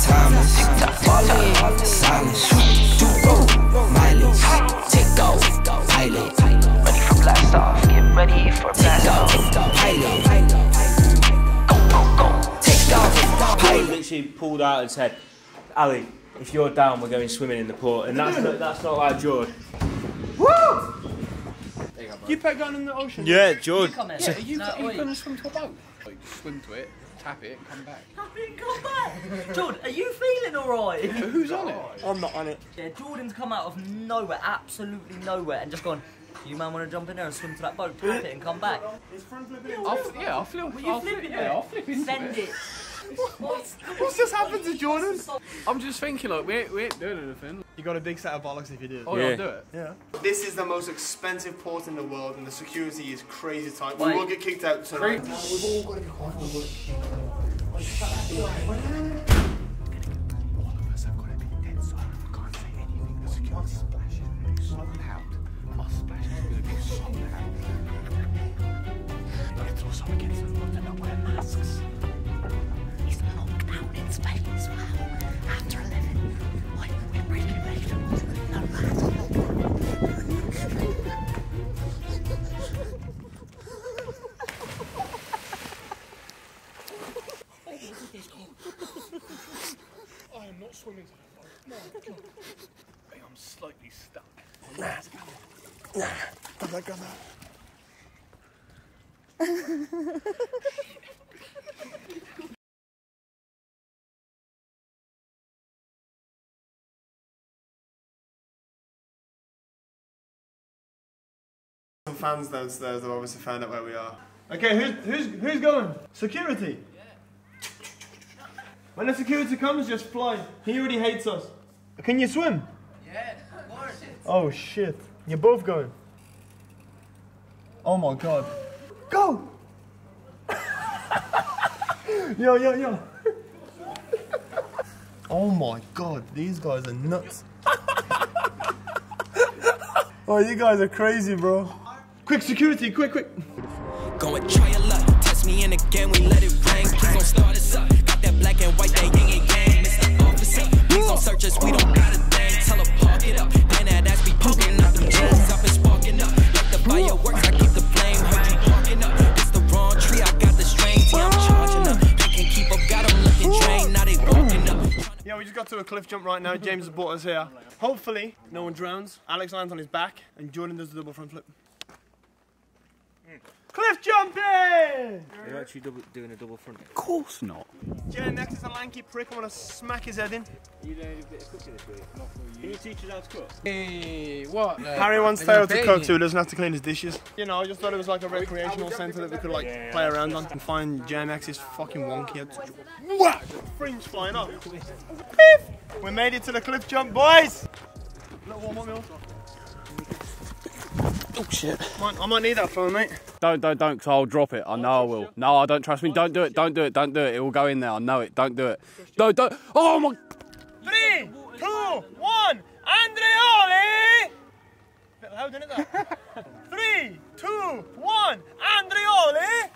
Thomas, Marley, silence, Duro, mileage, take off, pilot, ready for blast off, get ready for blast off, pilot, go, go, go, take off, pilot. literally pulled out and said, Ali, if you're down, we're going swimming in the port. And that's not, that's not like George. You pet going in the ocean? Yeah, George. Yeah, are you, are you going to swim to a boat? Like, swim to it, tap it, and come back. Tap it, Come back! Jordan, are you feeling alright? Who's on it? I'm not on it. Yeah, Jordan's come out of nowhere, absolutely nowhere, and just gone, you man want to jump in there and swim to that boat, tap it and come back. I'll, f- yeah, I'll flip. you I'll flip flip, it yeah. I'll flip into Send it. it. What's just happened to Jordan? I'm just thinking, like, we ain't, we ain't doing anything. You got a big set of bollocks if you did. Oh, yeah, Yeah. I'll do it. Yeah. This is the most expensive port in the world, and the security is crazy tight. We will get kicked out tonight. I am not swimming to that boat. No, God. I am slightly stuck. Some fans downstairs have obviously found out where we are. Okay, who's who's who's going? Security. When the security comes, just fly. He already hates us. Can you swim? Yeah, of course. Oh shit! You're both going. Oh my god. Go! yo yo yo. oh my god, these guys are nuts. oh, you guys are crazy, bro. Quick, security, quick, quick. Go and try your luck. Test me in again, we let it us, we don't got a thing. Tell her park it up. Then that ass be poking out them jeans. I've sparking up. Like the fireworks, I keep the flame. Heard you parking up. It's the wrong tree, I got the string. T, I'm charging up. They can keep up, got them looking drained. Now they walking up. Yeah, we just got to a cliff jump right now. James has brought us here. Hopefully, no one drowns. Alex lands on his back, and Jordan does the double front flip. Cliff jumping! Are You're actually double, doing a double front. Of course not. Jen, next is a lanky prick. I want to smack his head in. You doing a bit of cooking this week? Not for you. Can you teach us how to cook? Hey, what? Uh, Harry once failed to cook, so he doesn't have to clean his dishes. You know, I just thought it was like a recreational centre that we could like play around on and find JMX's fucking wonky head. Wah! Fringe flying off. We made it to the cliff jump, boys! Little warm up meal. Oh shit. Might, I might need that phone, mate. Don't, don't, don't, because I'll drop it. I know I will. No, I don't trust me. Don't do it. Don't do it. Don't do it. It will go in there. I know it. Don't do it. Don't, don't. Oh my. Three, two, one, Andreoli! Bit loud, isn't it? That? Three, two, one, Andreoli!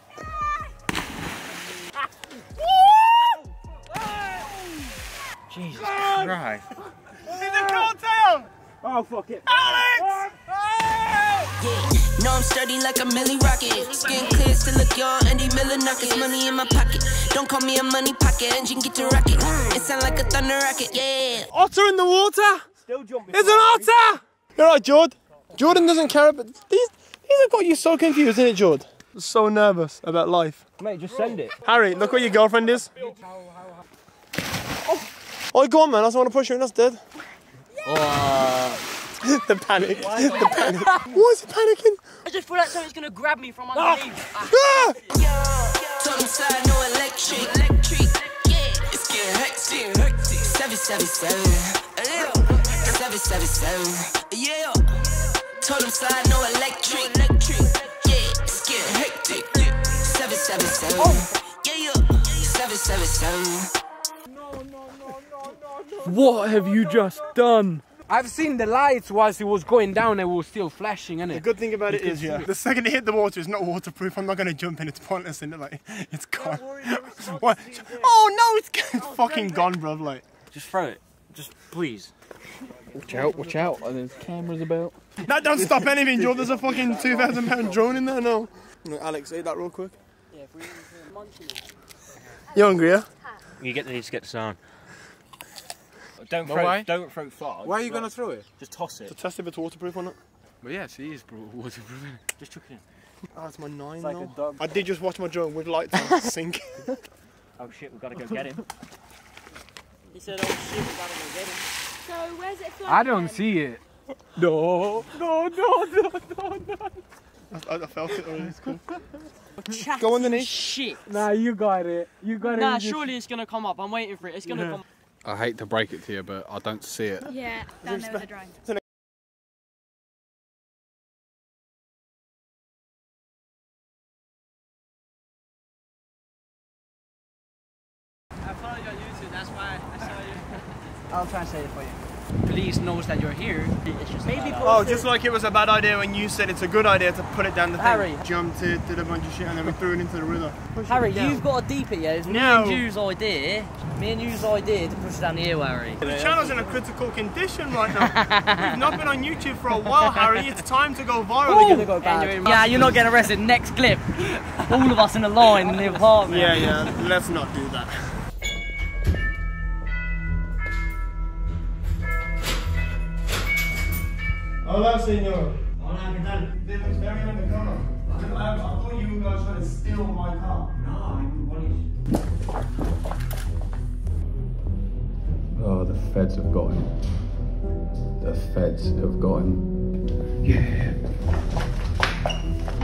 Jesus Christ. He's a cocktail! Oh, fuck it. Alex! No, I'm sturdy like a milli rocket. Skin clear, still look young. Andy Miller knockers, money in my pocket. Don't call me a money pocket. Engine get to rocket. It sound like a thunder rocket. Yeah. Otter in the water! Still jumping. There's an otter! You're right, Jord. Jordan doesn't care about these. These have got you so confused, isn't it, Jord? So nervous about life. Mate, just send it. Harry, look what your girlfriend is. Oh, go on, man. I just want to push her in. That's dead. The panic. The panic. Why is he panicking? I just feel like something's gonna grab me from underneath. Ah! Told him side, no electric. Electric. Yeah. It's getting hectic. Hectic. Seven, seven, seven. Yeah. Seven, seven, seven. Yeah. Told him side, no electric. Electric. Yeah. It's getting hectic. Seven, seven, seven. Yeah, yeah. Seven, seven, seven. What have you just done? I've seen the lights whilst it was going down and it was still flashing, The good thing about it is, yeah, the second it hit the water, it's not waterproof. I'm not gonna jump in. It's pointless, in it. Like, it's gone. What? Oh no, it's, it's oh, fucking gone, bruv. Like, Just throw it. Just please. Watch out, watch out. Oh, there's cameras about. that don't stop anything, Joe. There's a fucking two thousand pound drone in there. No. No, Alex, eat that real quick. You hungry? Yeah. You get the need to get the sound. Don't No throw. way. Don't throw it far. Why are you gonna throw it? Just toss it. To test if it's waterproof or not. Well, yes, it is bro- waterproof. Just chuck it in. Oh, it's my nine like now. a dog. I did just watch my drone with lights on sink. Oh shit, we've got to go get him. He said, oh shit, we've gotta go get him. So where's it flying? I don't then? see it. No, no, no, no, no, no. I, I felt it already. It's cool. Go underneath. Shit. Nah, you got it. You got Nah, it. Nah, surely it's gonna come up. I'm waiting for it. It's gonna come I hate to break it to you, but I don't see it. Yeah, down there with the drone. I follow you on YouTube, that's why I saw you. I'll translate it for you. Police knows that you're here. It's just maybe Oh, just like it was a bad idea when you said it's a good idea to put it down the thing. Harry. Jumped it, did a bunch of shit, and then we threw it into the river. Harry, you've got a deep it, yeah. It's me and you's idea. Me and you's idea to push it down the ear, Harry. The channel's in a critical condition right now. We've not been on YouTube for a while, Harry. It's time to go viral again. go Yeah, you're not getting arrested. Next clip. All of us in a line in the apartment. Yeah, yeah, let's not do that. Hola, señor. Hola, ¿qué tal? They look very undercover. I, I thought you guys trying to steal my car. No, I'm Polish. Oh, the feds have got him. The feds have got him. That's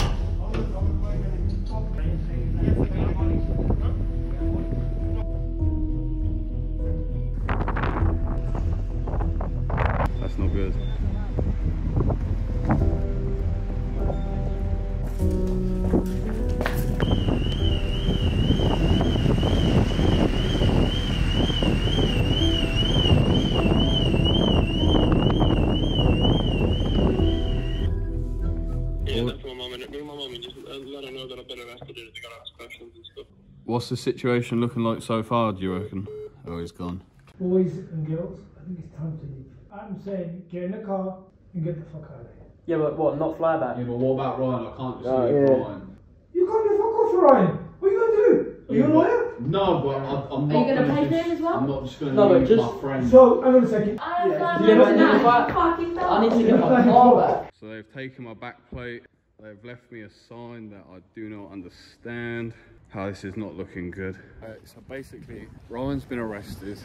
What's the situation looking like so far, do you reckon? Oh, he's gone. Boys and girls, I think it's time to leave. I'm saying get in the car and get the fuck out of here. Yeah, but what? Not fly back. Yeah, but what about Ryan? I can't just Oh, leave yeah. Ryan. You can't do fuck off, Ryan. What are you gonna do? Are you a lawyer? No, but I, I'm Are you gonna pay just, for him as well? I'm not just going to No, leave just- my friend. So hang on a second. I'm Yeah. flying Yeah, but tonight. I- Fucking I need to get my car forward. back. So they've taken my back plate. They've left me a sign that I do not understand. How this is not looking good. Uh, so basically, Ryan's been arrested.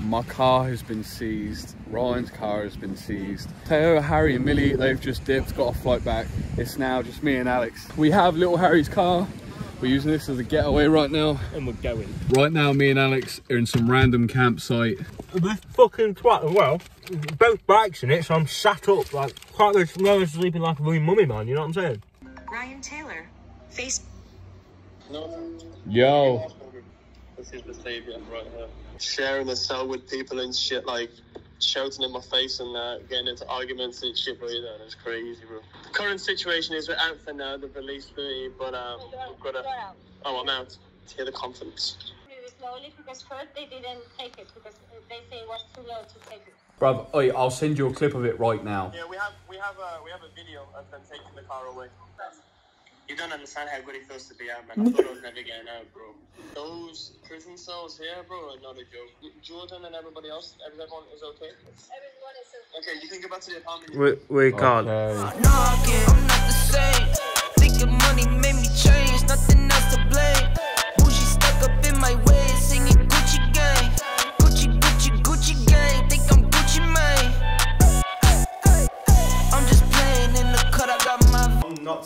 My car has been seized. Ryan's car has been seized. Teo, Harry, and Millie, they've just dipped, got a flight back. It's now just me and Alex. We have little Harry's car. We're using this as a getaway right now. And we're going. Right now, me and Alex are in some random campsite. This fucking twat as well. Both bikes in it, so I'm sat up like quite like no sleeping like a bloody mummy man. You know what I'm saying? Ryan Taylor, face No, Yo. this is the savior right here. Sharing a cell with people and shit, like shouting in my face and uh, getting into arguments and shit, bro. That is crazy, bro. The current situation is we're out for now. They've released me, but um, we've got to. Oh, I'm out. To hear the conference. slowly because first they didn't take it because they say it was too low to take it. Bruv, oi, I'll send you a clip of it right now. Yeah, we have we have a we have a video of them taking the car away. You don't understand how good it feels to be out, man. I thought I was never getting out, bro. Those prison cells here, bro, are not a joke. Jordan and everybody else, everyone is okay. Everyone is Okay, you can go back to the apartment. We, we can't. Okay. knocking. I'm not the same.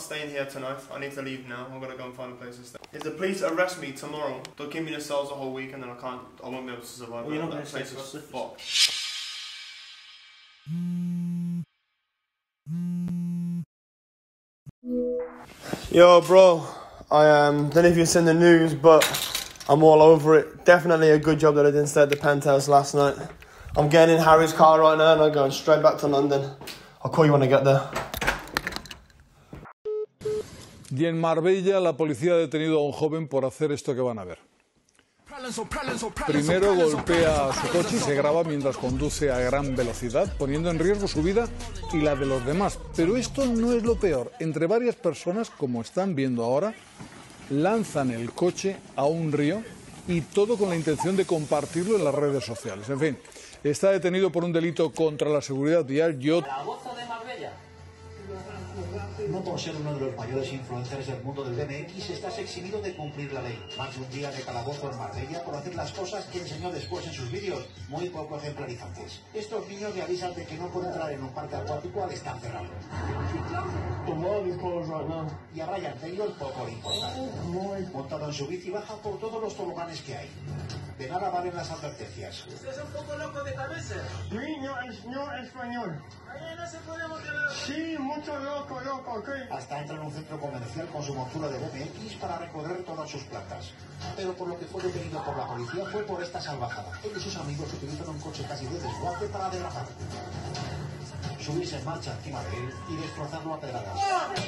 Staying here tonight. I need to leave now. I'm gonna go and find a place to stay. If the police arrest me tomorrow, they'll give me the cells the whole week, and then I can't. I won't be able to survive. Well, you're not that gonna stay place for is slippers. fucked. Yo, bro. I um, don't know if you've seen the news, but I'm all over it. Definitely a good job that I didn't stay at the penthouse last night. I'm getting in Harry's car right now and I'm going straight back to London. I'll call you when I get there. Y en Marbella la policía ha detenido a un joven por hacer esto que van a ver. Primero golpea su coche y se graba mientras conduce a gran velocidad, poniendo en riesgo su vida y la de los demás. Pero esto no es lo peor. Entre varias personas, como están viendo ahora, lanzan el coche a un río y todo con la intención de compartirlo en las redes sociales. En fin, está detenido por un delito contra la seguridad vial. Yo no por ser uno de los mayores influencers del mundo del BMX, estás eximido de cumplir la ley. Más de un día de calabozo en Marbella por hacer las cosas que enseñó después en sus vídeos, muy poco ejemplarizantes. Estos niños le avisan de que no pueden entrar en un parque acuático al estar cerrado. Y a Brian Taylor poco le importa. Montado en su bici baja por todos los toboganes que hay. De nada valen las advertencias. ¿Usted es un poco loco de cabeza? Sí, no, es, no español. Ahí no se puede motivar. Sí, mucho loco, loco, ok. Hasta entra en un centro comercial con su montura de BMX para recorrer todas sus plantas. Pero por lo que fue detenido por la policía fue por esta salvajada. Él y sus amigos utilizan un coche casi de desguace para derrapar. Subirse en marcha encima de él y destrozarlo a pedradas.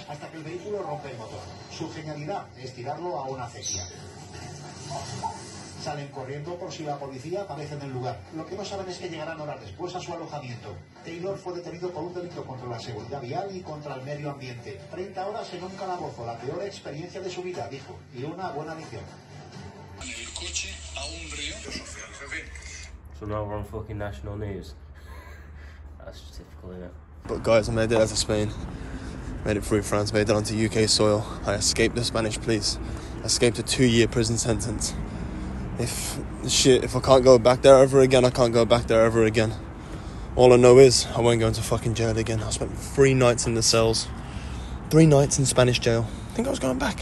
Hasta que el vehículo rompe el motor. Su genialidad es tirarlo a una acequia. Salen corriendo por si la policía aparece en el lugar. Lo que no saben es que llegarán horas después a su alojamiento. Taylor fue detenido por un delito contra la seguridad vial y contra el medio ambiente. 30 horas en un calabozo, la peor experiencia de su vida, dijo. Y una buena lección. el coche a un río fin. So now we're on fucking national news. That's just typical, innit? But guys, I made it out of Spain. Made it through France, made it onto UK soil. I escaped the Spanish police. I escaped a two-year prison sentence. if shit, if I can't go back there ever again, I can't go back there ever again. All I know is I won't go into fucking jail again. I spent three nights in the cells, three nights in Spanish jail. I think I was going back.